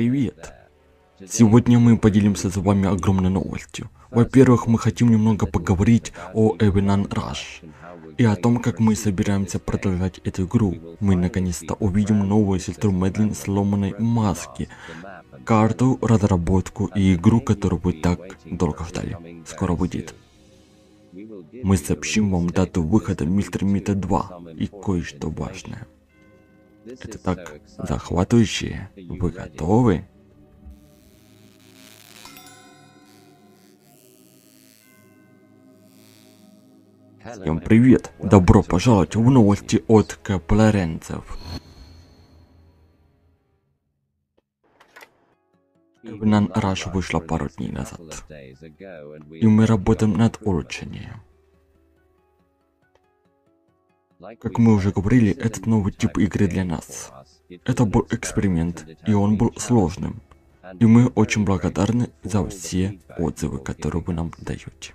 Привет! Сегодня мы поделимся с вами огромной новостью. Во-первых, мы хотим немного поговорить о Эвенан Rush и о том, как мы собираемся продолжать эту игру. Мы наконец-то увидим новую сестру Мэдлин сломанной маски, карту, разработку и игру, которую вы так долго ждали. Скоро выйдет. Мы сообщим вам дату выхода Мистер Мита 2 и кое-что важное. Это так захватывающе. Вы готовы? Всем привет! Добро пожаловать в новости от капларенцев. Эвнан Раш вышла пару дней назад. И мы работаем над улучшением. Как мы уже говорили, этот новый тип игры для нас. Это был эксперимент, и он был сложным. И мы очень благодарны за все отзывы, которые вы нам даете.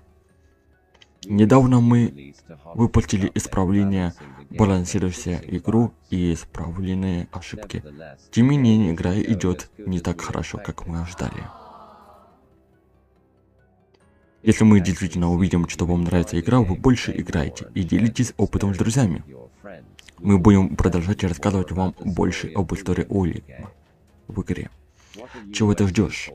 Недавно мы выплатили исправление, балансирующая игру и исправленные ошибки. Тем не менее, игра идет не так хорошо, как мы ожидали. Если мы действительно увидим, что вам нравится игра, вы больше играете и делитесь опытом с друзьями. Мы будем продолжать рассказывать вам больше об истории Оли в игре. Чего ты ждешь?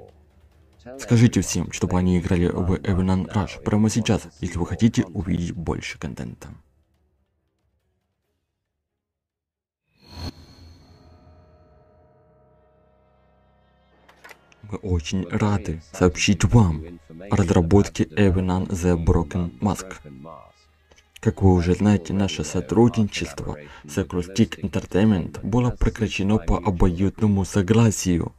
Скажите всем, чтобы они играли в Evenan Rush прямо сейчас, если вы хотите увидеть больше контента. Мы очень рады сообщить вам о разработке Evenan The Broken Mask. Как вы уже знаете, наше сотрудничество с Acoustic Entertainment было прекращено по обоюдному согласию.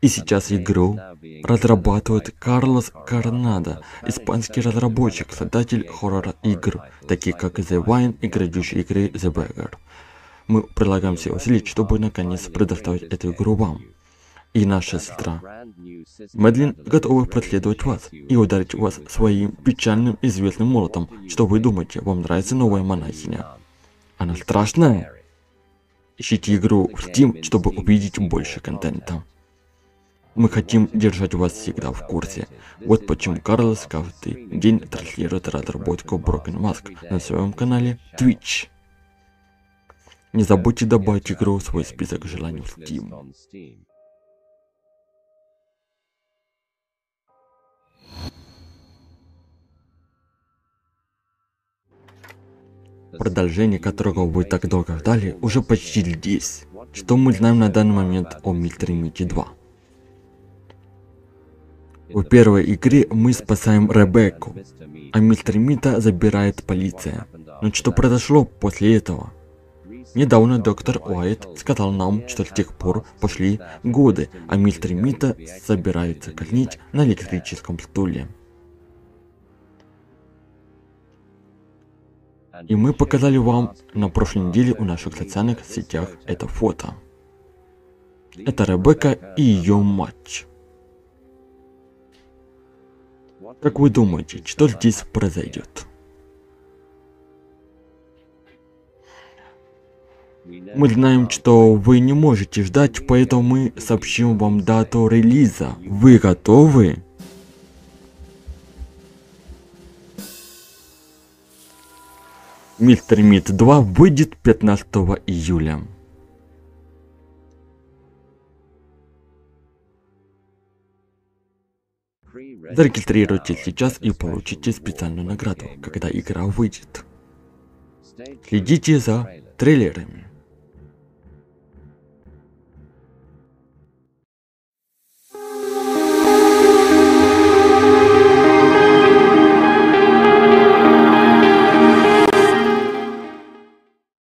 И сейчас игру разрабатывает Карлос Карнадо, испанский разработчик, создатель хоррор-игр, таких как The Wine и грядущей игры The Beggar. Мы прилагаем все усилия, чтобы наконец предоставить эту игру вам и наша сестра. Мэдлин готова преследовать вас и ударить вас своим печальным известным молотом. Что вы думаете, вам нравится новая монахиня? Она страшная? Ищите игру в Steam, чтобы увидеть больше контента. Мы хотим держать вас всегда в курсе. Вот почему Карлос каждый день транслирует разработку Broken Mask на своем канале Twitch. Не забудьте добавить игру в свой список желаний в Steam. Продолжение которого вы так долго ждали, уже почти здесь. Что мы знаем на данный момент о Мистере Мити 2? В первой игре мы спасаем Ребекку, а Мистер Мита забирает полиция. Но что произошло после этого? Недавно доктор Уайт сказал нам, что с тех пор пошли годы, а мистер Мита собирается казнить на электрическом стуле. И мы показали вам на прошлой неделе у наших социальных сетях это фото. Это Ребекка и ее матч. Как вы думаете, что здесь произойдет? Мы знаем, что вы не можете ждать, поэтому мы сообщим вам дату релиза. Вы готовы? Мистер Мид 2 выйдет 15 июля. Зарегистрируйтесь сейчас и получите специальную награду, когда игра выйдет. Следите за трейлерами.